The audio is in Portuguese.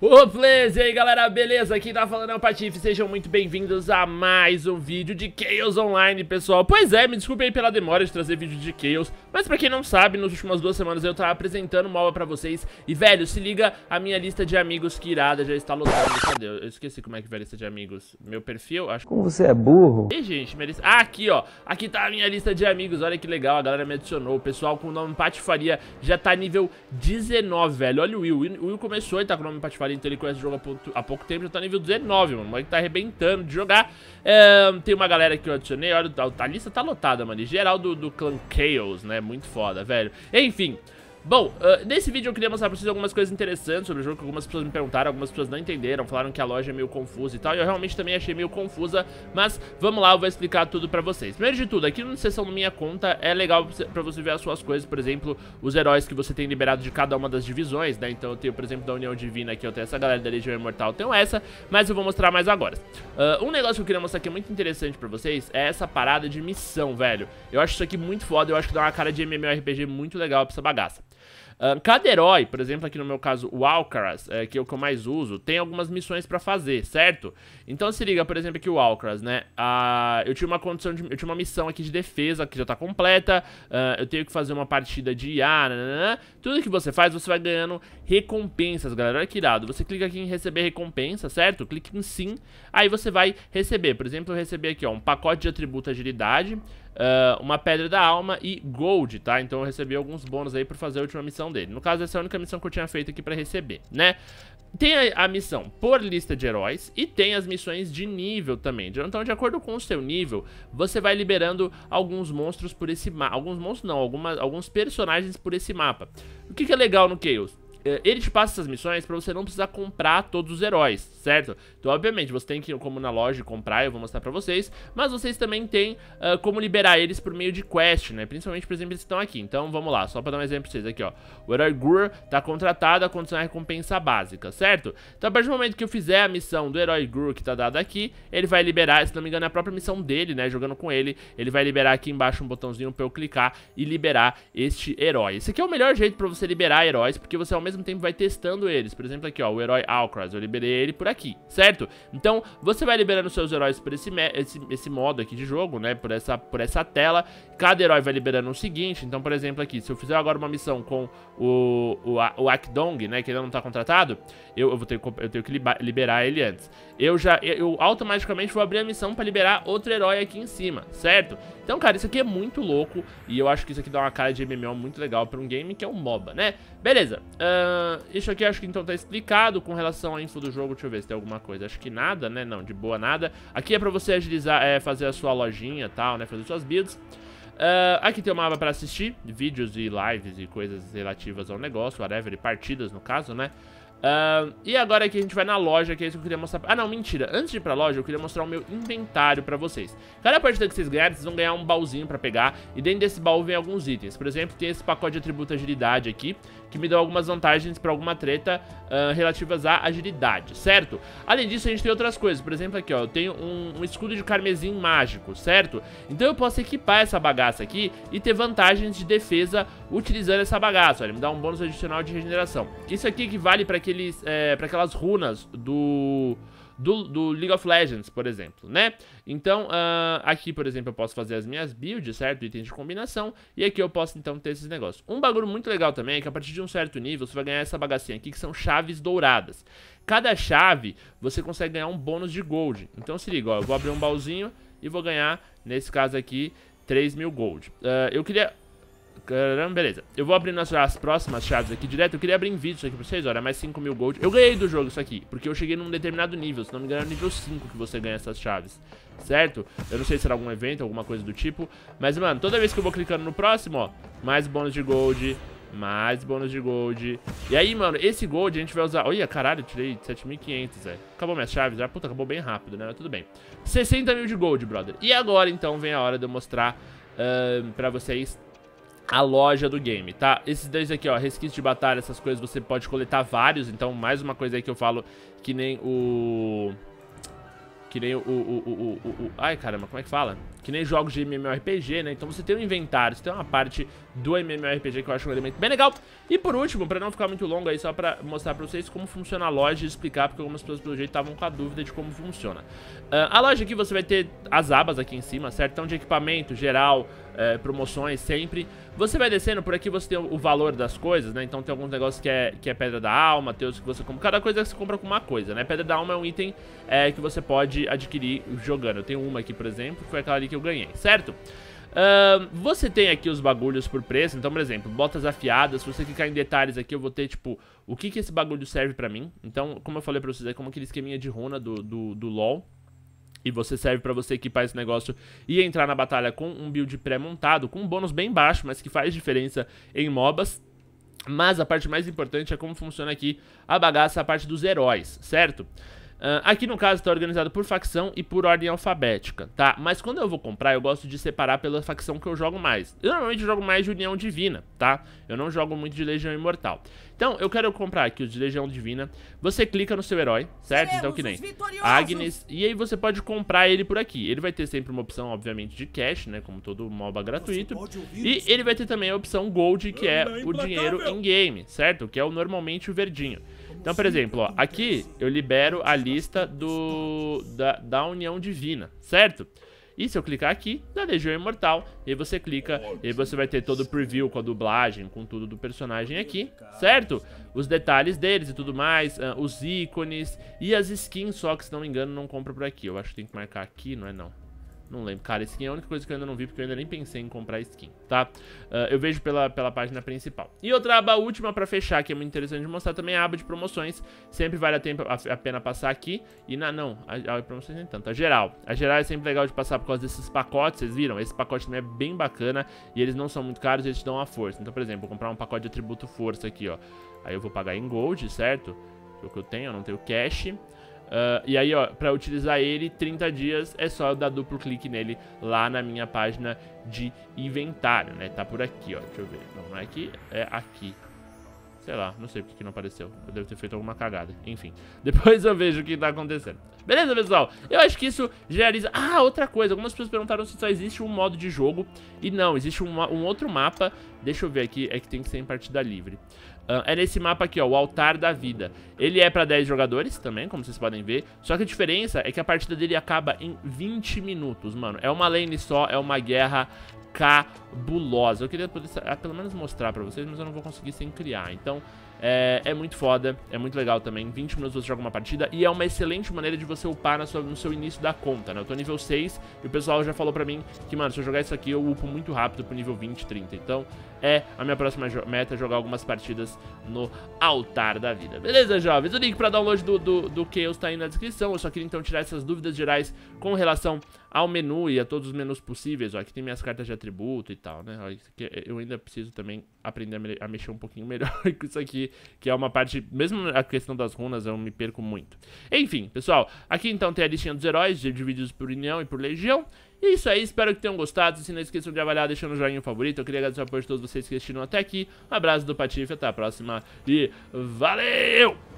Flames, e aí galera, beleza? Aqui tá falando é o Patife, sejam muito bem-vindos a mais um vídeo de Chaos Online, pessoal. Pois é, me desculpe aí pela demora de trazer vídeo de Chaos Mas pra quem não sabe, nas últimas duas semanas eu tava apresentando MOBA pra vocês. E velho, se liga, a minha lista de amigos que irada já está lotada Cadê? Eu esqueci como é que vai a lista de amigos. Meu perfil, acho Como você é burro. Ih, gente, minha lista... Ah, aqui ó, aqui tá a minha lista de amigos Olha que legal, a galera me adicionou. O pessoal com o nome Patifaria já tá nível 19, velho. Olha o Will, o Will começou, ele tá com o nome Patifaria Então ele conhece o jogo há pouco tempo, já tá nível 19, mano. O moleque tá arrebentando de jogar. É, tem uma galera que eu adicionei, olha, a lista tá lotada, mano. Em geral do, do clã Chaos, né? Muito foda, velho. Enfim. Bom, uh, nesse vídeo eu queria mostrar pra vocês algumas coisas interessantes sobre o jogo que algumas pessoas me perguntaram, algumas pessoas não entenderam, falaram que a loja é meio confusa e tal, e eu realmente também achei meio confusa, mas vamos lá, eu vou explicar tudo pra vocês. Primeiro de tudo, aqui na seção da minha conta é legal pra você ver as suas coisas, por exemplo, os heróis que você tem liberado de cada uma das divisões, né, então eu tenho, por exemplo, da União Divina aqui, eu tenho essa galera da Legião Imortal, eu tenho essa, mas eu vou mostrar mais agora. Uh, um negócio que eu queria mostrar aqui muito interessante pra vocês é essa parada de missão, velho. Eu acho isso aqui muito foda, eu acho que dá uma cara de MMORPG muito legal pra essa bagaça. Cada herói, por exemplo, aqui no meu caso, o Alcaraz, é, que é o que eu mais uso, tem algumas missões pra fazer, certo? Então se liga, por exemplo, aqui o Alcaraz, né? Eu tinha uma condição de, eu tinha uma missão aqui de defesa que já tá completa, eu tenho que fazer uma partida de IA, tudo que você faz, você vai ganhando recompensas, galera, olha que irado. Você clica aqui em receber recompensa, certo? Clique em sim, aí você vai receber, por exemplo, eu recebi aqui, ó, um pacote de atributo agilidade, uh, uma pedra da alma e gold, tá? Então eu recebi alguns bônus aí por fazer a última missão dele. No caso, essa é a única missão que eu tinha feito aqui pra receber, né? Tem a, a, missão por lista de heróis e tem as missões de nível também. Então, de acordo com o seu nível, você vai liberando alguns monstros por esse mapa. Alguns monstros não, algumas, alguns personagens por esse mapa. O que, que é legal no Chaos? É, ele te passa essas missões pra você não precisar comprar todos os heróis, certo? Então, obviamente, você tem que como na loja comprar, eu vou mostrar pra vocês, mas vocês também têm uh, como liberar eles por meio de quest, né? Principalmente, por exemplo, eles estão aqui. Então, vamos lá, só pra dar um exemplo pra vocês aqui, ó. O herói Gur tá contratado a condicionar recompensa básica, certo? Então, a partir do momento que eu fizer a missão do herói Gur que tá dada aqui, ele vai liberar, se não me engano, é a própria missão dele, né? Jogando com ele, ele vai liberar aqui embaixo um botãozinho pra eu clicar e liberar este herói. Esse aqui é o melhor jeito pra você liberar heróis, porque você ao mesmo tempo vai testando eles. Por exemplo, aqui, ó, o herói Alcraz, eu liberei ele por aqui, certo? Então, você vai liberando seus heróis por esse, esse, esse modo aqui de jogo, né? Por essa, por essa tela. Cada herói vai liberando o seguinte. Então, por exemplo, aqui, se eu fizer agora uma missão com o, o, o Akdong, né? Que ainda não tá contratado, eu, eu, vou ter, eu tenho que liberar ele antes. Eu já, eu automaticamente vou abrir a missão pra liberar outro herói aqui em cima, certo? Então, cara, isso aqui é muito louco e eu acho que isso aqui dá uma cara de MMO muito legal pra um game que é um MOBA, né? Beleza, uh, isso aqui acho que então tá explicado com relação à info do jogo, deixa eu ver se tem alguma coisa. Acho que nada, né? Não, de boa nada. Aqui é pra você agilizar, é, fazer a sua lojinha e tal, né? Fazer suas builds. Uh, aqui tem uma aba pra assistir vídeos e lives e coisas relativas ao negócio, whatever, e partidas no caso, né? Uh, e agora aqui a gente vai na loja, que é isso que eu queria mostrar. Ah, não, mentira. Antes de ir pra loja, eu queria mostrar o meu inventário pra vocês. Cada partida que vocês ganharem, vocês vão ganhar um baúzinho pra pegar. E dentro desse baú vem alguns itens. Por exemplo, tem esse pacote de atributo agilidade aqui, que me dá algumas vantagens pra alguma treta uh, relativas à agilidade, certo? Além disso, a gente tem outras coisas. Por exemplo, aqui, ó, eu tenho um, um escudo de carmesim mágico, certo? Então eu posso equipar essa bagaça aqui e ter vantagens de defesa utilizando essa bagaça. Olha, me dá um bônus adicional de regeneração. Isso aqui equivale para aqueles, é, para aquelas runas do, do, do, League of Legends, por exemplo, né? Então, uh, aqui, por exemplo, eu posso fazer as minhas builds, certo? Itens de combinação. E aqui eu posso, então, ter esses negócios. Um bagulho muito legal também é que a partir de um certo nível, você vai ganhar essa bagacinha aqui, que são chaves douradas. Cada chave, você consegue ganhar um bônus de gold. Então, se liga, ó, eu vou abrir um baúzinho e vou ganhar, nesse caso aqui, 3 mil gold. Uh, eu queria Caramba, beleza. Eu vou abrindo as, as, próximas chaves aqui direto. Eu queria abrir em vídeo isso aqui pra vocês, olha, mais 5 mil gold. Eu ganhei do jogo isso aqui, porque eu cheguei num determinado nível. Se não me engano, é nível 5 que você ganha essas chaves, certo? Eu não sei se será algum evento, alguma coisa do tipo. Mas, mano, toda vez que eu vou clicando no próximo, ó, mais bônus de gold, mais bônus de gold. E aí, mano, esse gold a gente vai usar... Olha, caralho, tirei 7.500, velho. Acabou minhas chaves, já, puta, acabou bem rápido, né? Mas tudo bem. 60 mil de gold, brother. E agora, então, vem a hora de eu mostrar uh, pra vocês a loja do game, tá? Esses dois aqui, ó, resquício de batalha, essas coisas, você pode coletar vários, então mais uma coisa aí que eu falo que nem o... Que nem o... o, o, o, o ai, caramba, como é que fala? Que nem jogos de MMORPG, né? Então você tem um inventário, você tem uma parte do MMORPG que eu acho um elemento bem legal. E por último, pra não ficar muito longo aí, só pra mostrar pra vocês como funciona a loja e explicar, porque algumas pessoas pelo jeito estavam com a dúvida de como funciona. Uh, a loja aqui você vai ter as abas aqui em cima, certo? Então de equipamento, geral, é, promoções sempre. Você vai descendo, por aqui você tem o valor das coisas, né? Então tem alguns negócios que é, que é pedra da alma, tem outros que você compra. Cada coisa que você compra com uma coisa, né? Pedra da alma é um item é, que você pode adquirir jogando. Eu tenho uma aqui, por exemplo, que foi aquela ali que eu ganhei, certo? Uh, você tem aqui os bagulhos por preço, então, por exemplo, botas afiadas, se você clicar em detalhes aqui, eu vou ter, tipo, o que que esse bagulho serve pra mim. Então, como eu falei pra vocês, é como aquele esqueminha de runa do, do, do LoL, e você serve para você equipar esse negócio e entrar na batalha com um build pré-montado, com um bônus bem baixo, mas que faz diferença em MOBAs. Mas a parte mais importante é como funciona aqui a bagaça, a parte dos heróis, certo? Uh, aqui no caso está organizado por facção e por ordem alfabética, tá? Mas quando eu vou comprar, eu gosto de separar pela facção que eu jogo mais. Eu normalmente jogo mais de União Divina, tá? Eu não jogo muito de Legião Imortal. Então, eu quero comprar aqui os de Legião Divina. Você clica no seu herói, certo? Então, que nem Agnes. E aí você pode comprar ele por aqui. Ele vai ter sempre uma opção, obviamente, de cash, né? Como todo MOBA gratuito. E ele vai ter também a opção Gold, que é o dinheiro in-game, certo? Que é o normalmente o verdinho. Então, por exemplo, ó, aqui eu libero a lista do da, da União Divina, certo? E se eu clicar aqui, da Legião Imortal, e você clica, e você vai ter todo o preview com a dublagem, com tudo do personagem aqui, certo? Os detalhes deles e tudo mais, uh, os ícones e as skins só, que se não me engano não compra por aqui. Eu acho que tem que marcar aqui, não é não. Não lembro. Cara, skin é a única coisa que eu ainda não vi, porque eu ainda nem pensei em comprar skin, tá? Uh, eu vejo pela, pela página principal. E outra aba última pra fechar, que é muito interessante de mostrar, também é a aba de promoções. Sempre vale a, tempo, a, a pena passar aqui. E na, não, a, a promoções nem tanto. A geral. A geral é sempre legal de passar por causa desses pacotes, vocês viram? Esse pacote também é bem bacana e eles não são muito caros eles te dão uma força. Então, por exemplo, vou comprar um pacote de atributo força aqui, ó. Aí eu vou pagar em gold, certo? Que é o que eu tenho, eu não tenho cash. Uh, e aí, ó, pra utilizar ele, 30 dias, é só eu dar duplo clique nele lá na minha página de inventário, né? Tá por aqui, ó, deixa eu ver. Não, não é aqui, é aqui. Sei lá, não sei porque que não apareceu. Eu devo ter feito alguma cagada. Enfim, depois eu vejo o que tá acontecendo. Beleza, pessoal? Eu acho que isso realiza... Ah, outra coisa. Algumas pessoas perguntaram se só existe um modo de jogo. E não, existe um, um outro mapa. Deixa eu ver aqui. É que tem que ser em partida livre. Uh, é nesse mapa aqui, ó, o Altar da Vida. Ele é pra 10 jogadores também, como vocês podem ver. Só que a diferença é que a partida dele acaba em 20 minutos, mano. É uma lane só, é uma guerra cabulosa. Eu queria poder, ah, pelo menos mostrar pra vocês, mas eu não vou conseguir sem criar. Então, é, é, muito foda, é muito legal também. 20 minutos você joga uma partida e é uma excelente maneira de você upar sua, no seu início da conta, né? Eu tô nível 6 e o pessoal já falou pra mim que, mano, se eu jogar isso aqui eu upo muito rápido pro nível 20, 30. Então, é a minha próxima meta jogar algumas partidas no altar da vida. Beleza, jovens? O link pra download do, do, do Chaos tá aí na descrição. Eu só queria então tirar essas dúvidas gerais com relação ao menu e a todos os menus possíveis. Ó, aqui tem minhas cartas de atributo e tal, né? Ó, eu ainda preciso também aprender a mexer um pouquinho melhor com isso aqui, que é uma parte, mesmo a questão das runas, eu me perco muito. Enfim, pessoal, aqui então tem a listinha dos heróis, divididos por união e por legião. E é isso aí, espero que tenham gostado. Se não esqueçam de avaliar deixando o joinha favorito. Eu queria agradecer o apoio de todos vocês que assistiram até aqui. Um abraço do Patife, até a próxima e valeu!